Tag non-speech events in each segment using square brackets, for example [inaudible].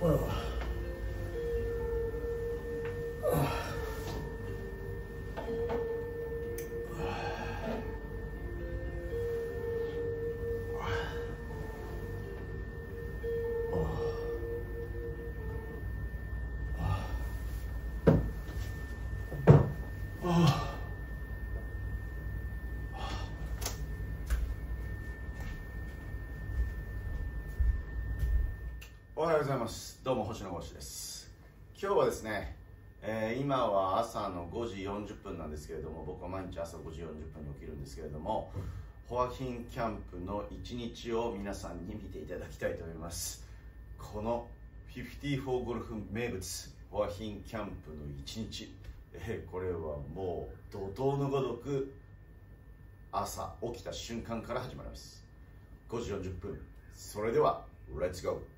おございます。どうも星野星です。今日はですね、えー今は朝の5時40分なんですけれども僕は毎日朝5時40分に起きるんですけれどもホアヒンキャンプの一日を皆さんに見ていただきたいと思います。この54ゴルフ名物ホアヒンキャンプの一日、えーこれはもう怒涛のごとく朝起きた瞬間から始まります。5時40分。それではレッツゴー。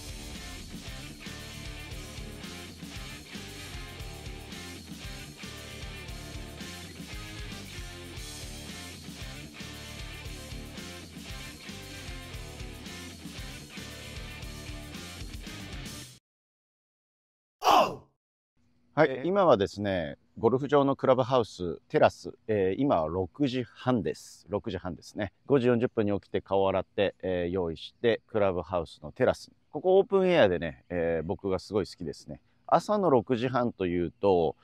はい、今はですね、ゴルフ場のクラブハウス、テラス、えー今は6時半です。6時半ですね。5時40分に起きて顔を洗って、えー用意して、クラブハウスのテラスに。ここオープンエアでね、えー僕がすごい好きですね。朝の6時半というと、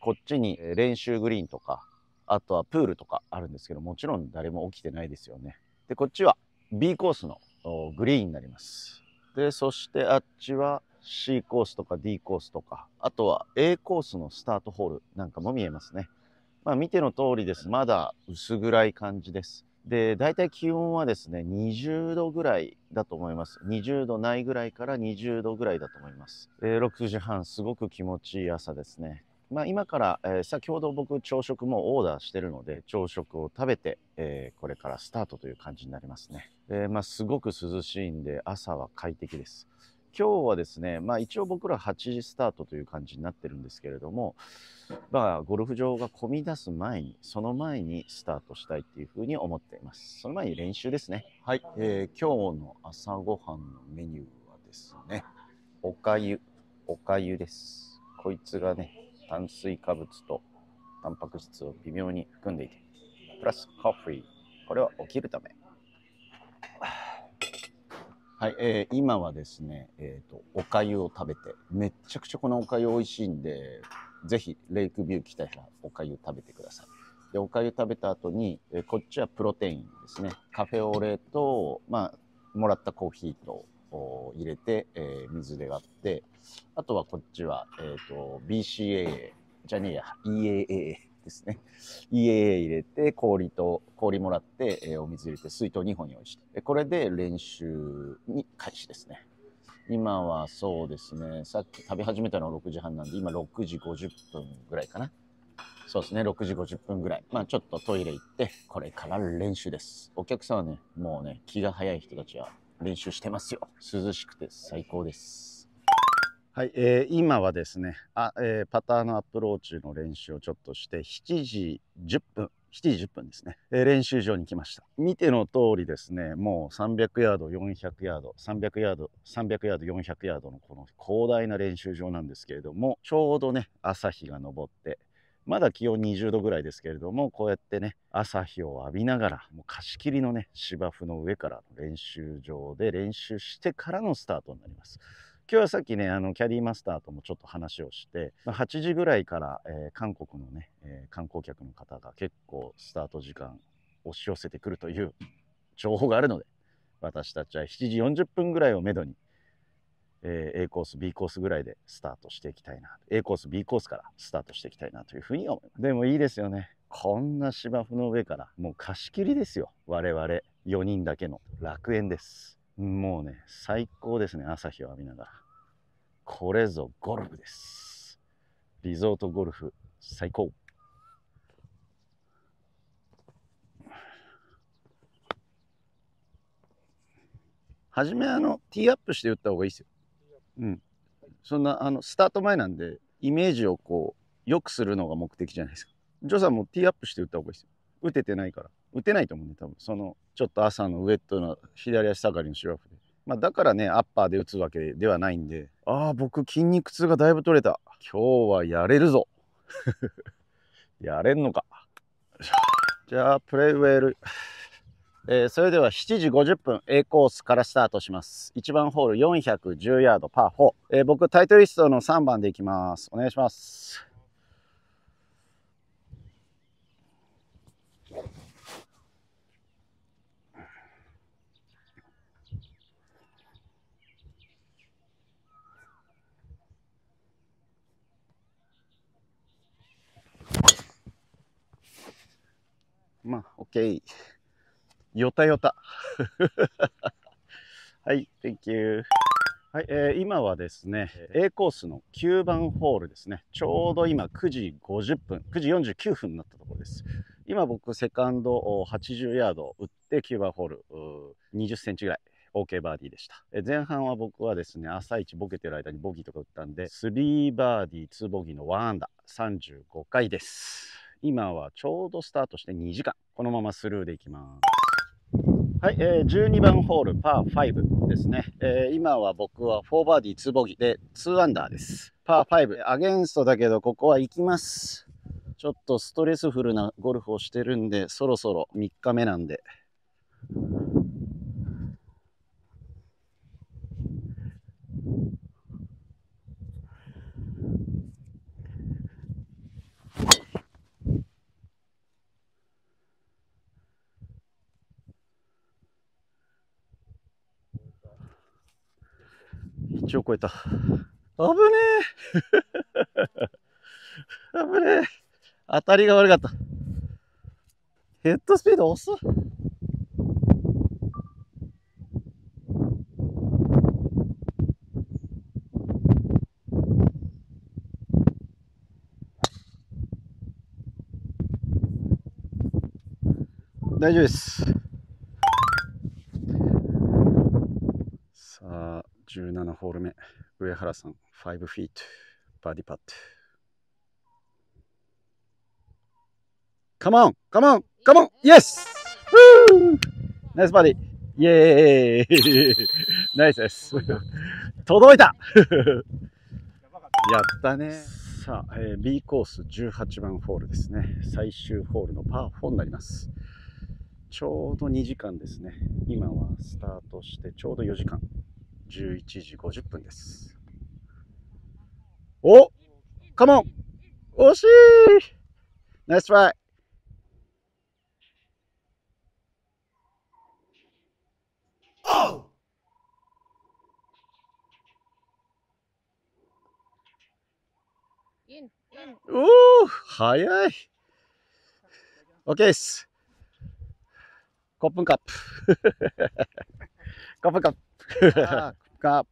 こっちにえー練習グリーンとか、あとはプールとかあるんですけど、もちろん誰も起きてないですよね。で、こっちは B コースのおグリーンになります。で、そしてあっちは C コースとか D コースとか、あとは A コースのスタートホールなんかも見えますね。まあ見ての通りです。まだ薄暗い感じです。で、大体気温はですね、20度ぐらいだと思います。20度ないぐらいから20度ぐらいだと思います。えー6時半、すごく気持ちいい朝ですね。まあ今から、えー先ほど僕朝食もオーダーしてるので、朝食を食べて、えーこれからスタートという感じになりますね。えーまあすごく涼しいんで、朝は快適です。今日はですね、まあ一応僕ら8時スタートという感じになってるんですけれども、まあゴルフ場が混み出す前に、その前にスタートしたいっていうふうに思っています。その前に練習ですね。はい、えー今日の朝ごはんのメニューはですね、おかゆ、おかゆです。こいつがね、炭水化物とタンパク質を微妙に含んでいて、プラスコーヒー。これは起きるため。はい、えー今はですね、えーと、おかゆを食べて、めちゃくちゃこのおかゆ美味しいんで、ぜひレイクビュー来たらおかゆ食べてください。で、おかゆ食べた後に、えーこっちはプロテインですね。カフェオレと、まあ、もらったコーヒーとお入れて、えー水で割って、あとはこっちは、えっ、と、BCAA、じゃねえや、EAA ですね。[laughs] EAA 入れて、氷と、氷もらって、えーお水入れて、水筒2本用意して。これで練習に開始ですね。今はそうですね、さっき食べ始めたのは6時半なんで、今6時50分ぐらいかな。そうですね、6時50分ぐらい。まあちょっとトイレ行って、これから練習です。お客さんはね、もうね、気が早い人たちは練習してますよ。涼しくて最高です。はい、えー今はですねあ、えーパターのアプローチの練習をちょっとして7時10分7時10分ですね、えー練習場に来ました。見ての通りですねもう300ヤード400ヤード300ヤード300ヤード400ヤードのこの広大な練習場なんですけれどもちょうどね朝日が昇ってまだ気温20度ぐらいですけれどもこうやってね朝日を浴びながらもう貸し切りのね芝生の上からの練習場で練習してからのスタートになります。今日はさっきねあのキャディーマスターともちょっと話をしてま8時ぐらいから、えー韓国のね、えー観光客の方が結構スタート時間押し寄せてくるという情報があるので私たちは7時40分ぐらいをめどに、えー A コース B コースぐらいでスタートしていきたいな A コース B コースからスタートしていきたいなというふうに思います。でもいいですよね。こんな芝生の上からもう貸し切りですよ。我々4人だけの楽園です。もうね最高ですね朝日を浴びながら。これぞゴルフです。リゾートゴルフ最高。初めあのティーアップして打った方がいいですよ。うん。そんなあのスタート前なんでイメージをこう良くするのが目的じゃないですか。ジョーさんもティーアップして打った方がいいですよ。打ててないから。打てないと思うね多分そのちょっと朝のウェットな左足下がりのシュラフでまあ、だからねアッパーで打つわけではないんでああ僕筋肉痛がだいぶ取れた今日はやれるぞ [laughs] やれんのか [laughs] じゃあプレイウェールえー、それでは7時50分 A コースからスタートします。1番ホール410ヤードパー4。えー、僕タイトリストの3番でいきます。お願いします。まあ、OK。よたよた。[laughs] はい、Thank you。はい、えー、今はですね、A コースの9番ホールですね。ちょうど今9時50分、9時49分になったところです。今僕、セカンド80ヤード打って9番ホール20センチぐらい。OK バーディーでした。前半は僕はですね、朝一ボケてる間にボギーとか打ったんで、3バーディー、2ボギーの1アンダー、35回です。今はちょうどスタートして2時間。このままスルーでいきます。はい、えー、12番ホールパー5ですね、えー、今は僕は4バーディー2ボギーで2アンダーです。パー5、アゲンストだけどここは行きます。ちょっとストレスフルなゴルフをしてるんで、そろそろ3日目なんで。1を超えた。危ねえ [laughs] 危ねえ当たりが悪かった。ヘッドスピード遅っ。大丈夫です。ホール目、上原さん、5フィート、バーディパット。カモンカモンカモンイエスナイスバーディイエーイナイスです届いた! [laughs] やったね。さあ、えー、B コース18番ホールですね。最終ホールのパー4になります。ちょうど2時間ですね。今はスタートしてちょうど4時間。11時50分です。おカモン惜しいナイストライおお早い !OK です。コップンカップ。[laughs] コップンカップ。が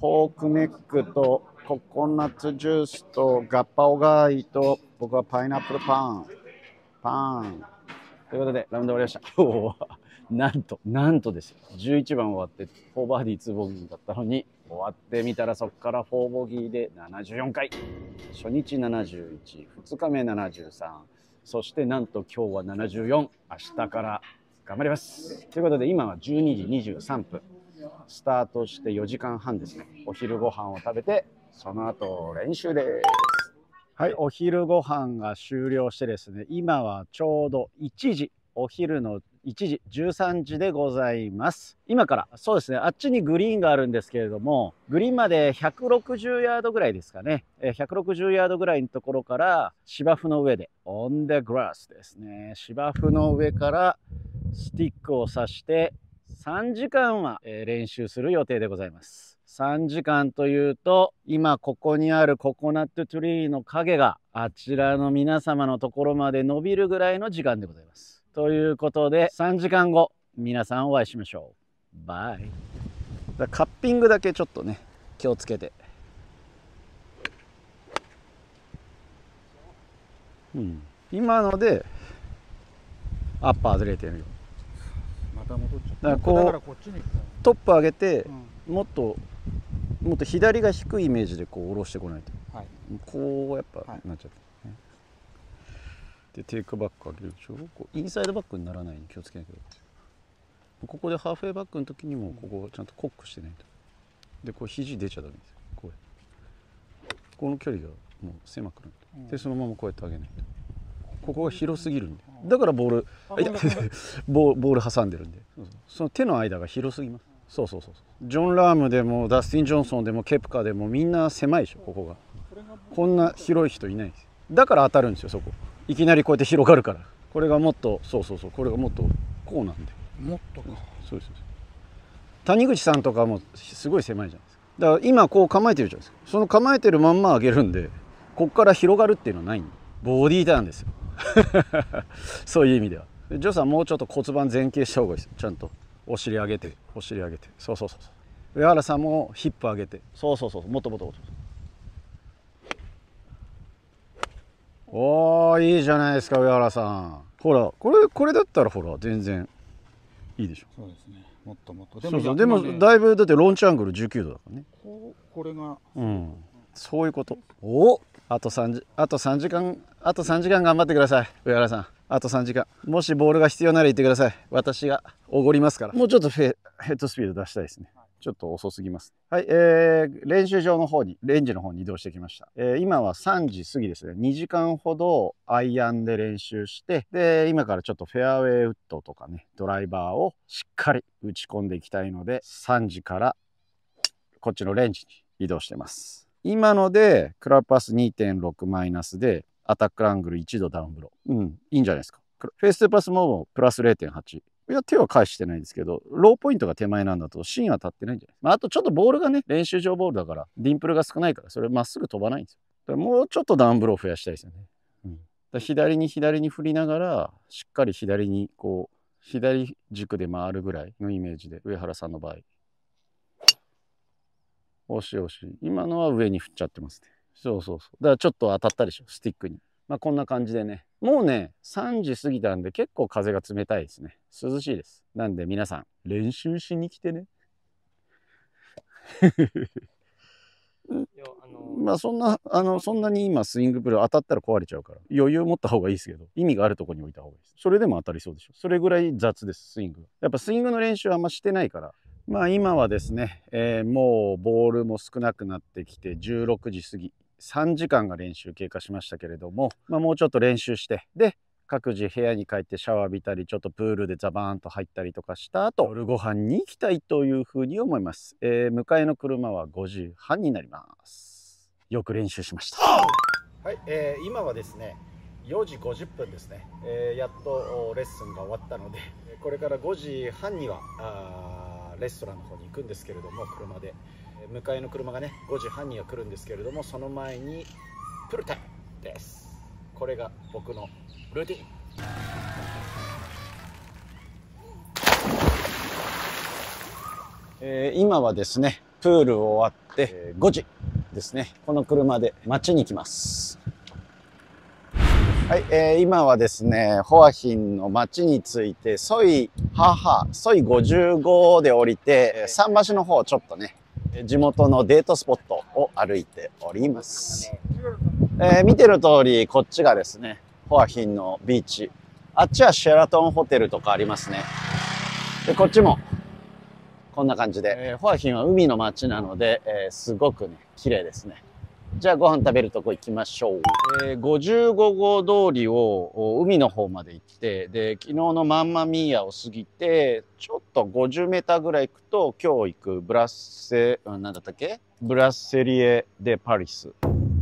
ポークネックとココナッツジュースとガッパオガイと僕はパイナップルパン。パン。ということでラウンド終わりました。今日はなんとなんとですよ。11番終わって4バーディー2ボギーだったのに終わってみたらそこから4ボギーで74回。初日712日目73そしてなんと今日は74明日から頑張りますということで今は12時23分スタートして4時間半ですね。お昼ご飯を食べて、その後練習です。はい、お昼ご飯が終了してですね、今はちょうど1時、お昼の1時、13時でございます。今から、そうですね、あっちにグリーンがあるんですけれども、グリーンまで160ヤードぐらいですかね。160ヤードぐらいのところから芝生の上で、オンデグラスですね。芝生の上からスティックを刺して3時間は、え練習する予定でございます。3時間というと、今ここにあるココナットトリーの影があちらの皆様のところまで伸びるぐらいの時間でございます。ということで、3時間後、皆さんお会いしましょう。バイ。カッピングだけちょっとね、気をつけて。うん、今のでアッパーずれてるよだからこうトップ上げて、うん、もっともっと左が低いイメージでこう下ろしてこないと、はい、こうやっぱなっちゃった、ね、でテイクバック上げるでしょ？こうインサイドバックにならないように気をつけなきゃここでハーフウェイバックの時にもここをちゃんとコックしてないと。でこう肘出ちゃダメですこうこの距離がもう狭くなる。でそのままこうやって上げないとここが広すぎるんで。だからボールいや [laughs] ボーボール挟んでるんで。その手の間が広すぎます。そうそうそうジョン・ラームでもダスティン・ジョンソンでもケプカでもみんな狭いでしょここが。こんな広い人いないです。だから当たるんですよそこ。いきなりこうやって広がるから。これがもっとそうそうそう。これがもっとこうなんで。もっとか。そうです。谷口さんとかもすごい狭いじゃないですか。だから今こう構えてるじゃないですか。その構えてるまんま上げるんでこっから広がるっていうのはないんで。ボディーターンですよ [laughs] そういう意味では。でジョーさんもうちょっと骨盤前傾した方がいいです。ちゃんとお尻上げてお尻上げて。そうそうそうそう。上原さんもヒップ上げて。そうそうそう。もっともっと。もっとおーいいじゃないですか上原さん。ほらこれこれだったらほら全然いいでしょ。そうですね。もっともっと。そうそう。でもだいぶだってローンチアングル19度だからね。これがうんそういうこと。お。あと3時あと3時間あと3時間頑張ってください。上原さん。あと3時間。もしボールが必要なら言ってください。私がおごりますから。もうちょっとフェヘッドスピード出したいですね。ちょっと遅すぎます。はい、えー、練習場の方にレンジの方に移動してきました、えー今は3時過ぎですね。2時間ほどアイアンで練習してで今からちょっとフェアウェイウッドとかねドライバーをしっかり打ち込んでいきたいので3時からこっちのレンジに移動してます。今ので、 club path 2.6マイナスで、 attack angle 1度ダウンブロー。うん、いいんじゃないですか。 face to path もプラス0.8。いや、手は返してないですけど、 low point が手前なんだと、芯は立ってないんじゃないまあ、あとちょっとボールがね、練習場ボールだから、ディンプルが少ないから、それまっすぐ飛ばないんですよ。もうちょっとダウンブロー増やしたいですよね。うん、左に左に振りながら、しっかり左にこう、左軸で回るぐらいのイメージで、上原さんの場合。惜しい惜しい。今のは上に振っちゃってますね。そうそうそう。だからちょっと当たったでしょ、スティックに。まあこんな感じでね。もうね、3時過ぎたんで結構風が冷たいですね。涼しいです。なんで皆さん、練習しに来てね。まあそんな、あの、そんなに今スイングプル当たったら壊れちゃうから、余裕持った方がいいですけど、意味があるところに置いた方がいいです。それでも当たりそうでしょ。それぐらい雑です、スイングが。やっぱスイングの練習あんましてないから。まあ今はですね、えーもうボールも少なくなってきて16時過ぎ、3時間が練習経過しましたけれども、まあもうちょっと練習して、で、各自部屋に帰ってシャワー浴びたり、ちょっとプールでザバーンと入ったりとかした後、夜ご飯に行きたいというふうに思います。えー迎えの車は5時半になります。よく練習しました。はい、えー今はですね、4時50分ですね、えーやっとレッスンが終わったので、えーこれから5時半にはあレストランの方に行くんですけれども、車で。えー迎えの車がね、5時半には来るんですけれども、その前にプルタイムです。これが僕のルーティン。えー今はですね、プール終わってえー5時ですね。この車で街に行きます。はい、えー今はですね、ホアヒンの街に着いて、ソイ、母、ソイ55で降りて、えー桟橋の方をちょっとね、えー地元のデートスポットを歩いております。えー見てる通り、こっちがですね、ホアヒンのビーチ。あっちはシェラトンホテルとかありますね。で、こっちも、こんな感じで。えーホアヒンは海の街なので、えーすごくね、綺麗ですね。じゃあご飯食べるとこ行きましょう。えー55号通りを海の方まで行って、で、昨日のマンマミーヤを過ぎて、ちょっと50メーターぐらい行くと、今日行くブラッセ、なんだったっけ？ブラッセリエ・デ・パリス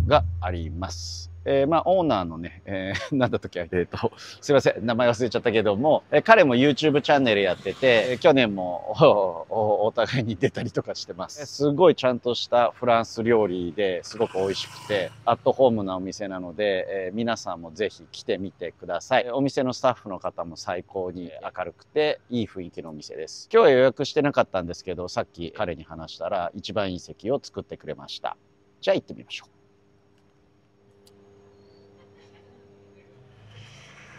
があります。えーまあ、オーナーのね、えー、[laughs] なんだったっけ、えっ、と、すいません、名前忘れちゃったけども、えー彼も YouTube チャンネルやってて、えー去年もおおお互いに出たりとかしてます。えーすごいちゃんとしたフランス料理ですごく美味しくて、アットホームなお店なので、えー皆さんもぜひ来てみてください。えーお店のスタッフの方も最高に明るくて、いい雰囲気のお店です。今日は予約してなかったんですけど、さっき彼に話したら一番いい席を作ってくれました。じゃあ行ってみましょう。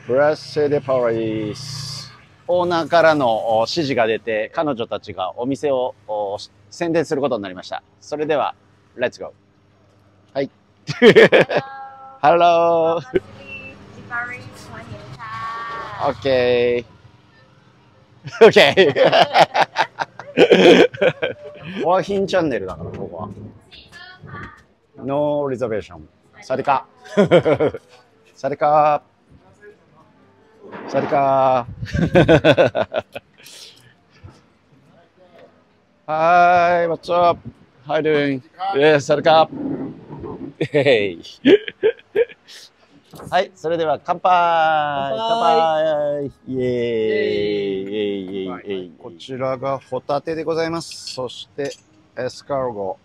ブラッセでパライス。オーナーからのお指示が出て、彼女たちがお店をお宣伝することになりました。それでは、レッツゴー。はい。Hello. Hello. Selamat pagi, Jepari, Wanita. OK。OK! ホアヒンチャンネルだから、ここは。ノーリザベーション。サリカ。サリカ。サリカ。Hi, [laughs] what's up? How you doing? Yes, サリカ。Hey. [laughs] はい、それでは乾杯乾杯イエーイイエーイイエーイイエーイこちらがホタテでございます。そしてエスカルゴ。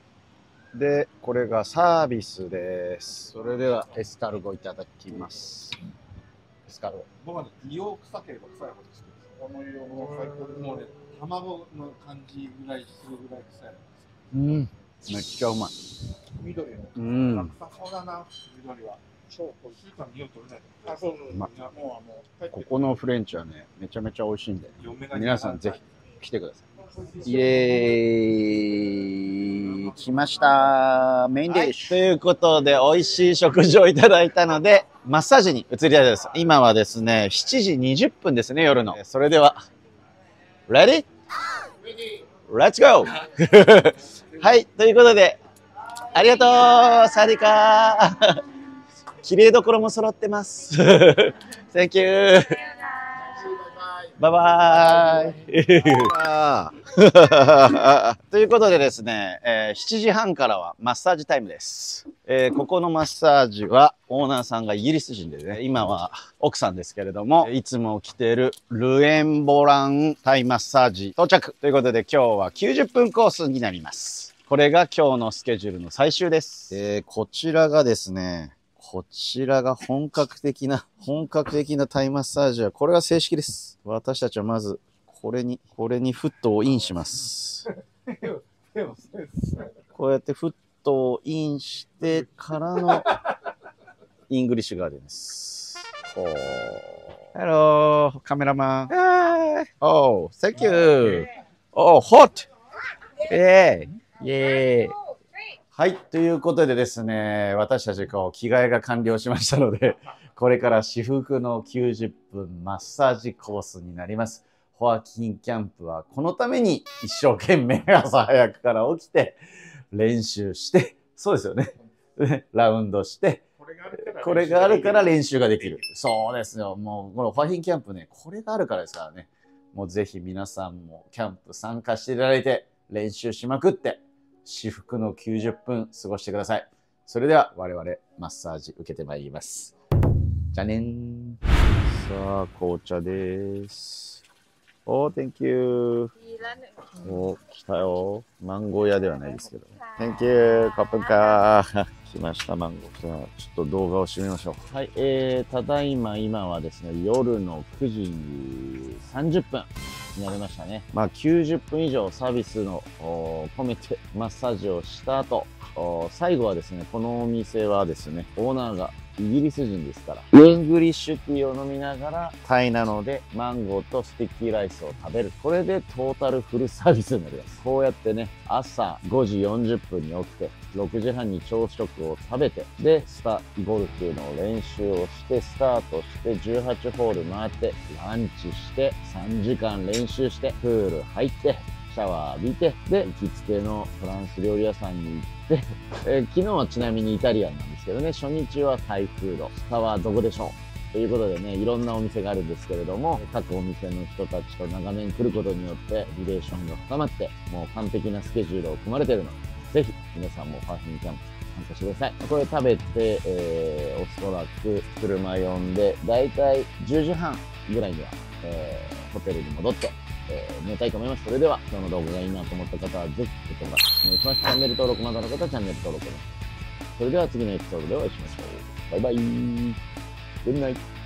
で、これがサービスです。それではエスカルゴいただきます。エスカルゴ。僕はね、硫黄臭ければ臭いほど好きです。この色の最高もうね、卵の感じぐらいするぐらい臭い。うん。めっちゃうまい。緑の。うん。臭そうだな、緑は。そう、これ週間匂い取れない。あ、そう、うまいやもう、もう、ここのフレンチはね、めちゃめちゃ美味しいんで、皆さんぜひ来てください。イエーイ来ましたメインディッシュ、ということで、美味しい食事をいただいたので、マッサージに移りたいです。今はですね、7時20分ですね、夜の。それでは、Ready? Let's go! [laughs] はい、ということで、ありがとうサディカー [laughs] 綺麗どころも揃ってます。[laughs] Thank you! バイバーイということでですね、えー7時半からはマッサージタイムです。えーここのマッサージはオーナーさんがイギリス人でね、今は奥さんですけれども、いつも来てるルエンボランタイマッサージ到着ということで今日は90分コースになります。これが今日のスケジュールの最終です。えーこちらがですね、こちらが本格的な、[laughs] 本格的なタイマッサージは、これが正式です。私たちはまず、これに、これに foot を in します。こうやって foot を in してからの、[laughs] English garden です。ほう。Hello, カメラマン。Hi. Oh, thank you. Oh, hot. Yeah. Yeah. はい。ということでですね、私たちこう着替えが完了しましたので、これから至福の90分マッサージコースになります。ホアキンキャンプはこのために一生懸命朝早くから起きて練習して、そうですよね。ラウンドして、これがあるから練習ができる。そうですよ。もう、このファヒンキャンプね、これがあるからですからね。もうぜひ皆さんもキャンプ参加していただいて、練習しまくって、至福の90分過ごしてください。それでは我々マッサージ受けてまいります。じゃねん。さあ、紅茶です。おー、Thank you。おー、来たよ。マンゴー屋ではないですけど。Thank you。カップンカー。来ました、マンゴー。さあ、ちょっと動画を締めましょう。はい、えー、ただいま今はですね、夜の9時30分になりましたね。まあ、90分以上サービスのお込めてマッサージをした後、お最後はですね、このお店はですね、オーナーがイギリス人ですから、 English tea を飲みながら、タイなので、マンゴーと sticky rice を食べる。これでトータルフルサービスになります。こうやってね、朝5時40分に起きて、6時半に朝食を食べて、で、スタ、ゴルフの練習をして、スタートして、18ホール回って、ランチして、3時間練習して、プール入って、シャワー浴びて、で、行きつけのフランス料理屋さんに行って、えー昨日はちなみにイタリアンなんですけどね、初日はタイフード、下はどこでしょう？ということでね、いろんなお店があるんですけれども、各お店の人たちと長年来ることによって、リレーションが深まって、もう完璧なスケジュールを組まれてるので、ぜひ皆さんもファーヒンキャンプ参加してください。これ食べて、えーおそらく車呼んで、だいたい10時半ぐらいには、えーホテルに戻って、えー寝たいと思います。それでは、今日の動画がいいなと思った方は、ぜひ、グッドボタンお願いします。チャンネル登録まだの方はチャンネル登録お願いします。それでは次のエピソードでお会いしましょう。バイバイ。Good night.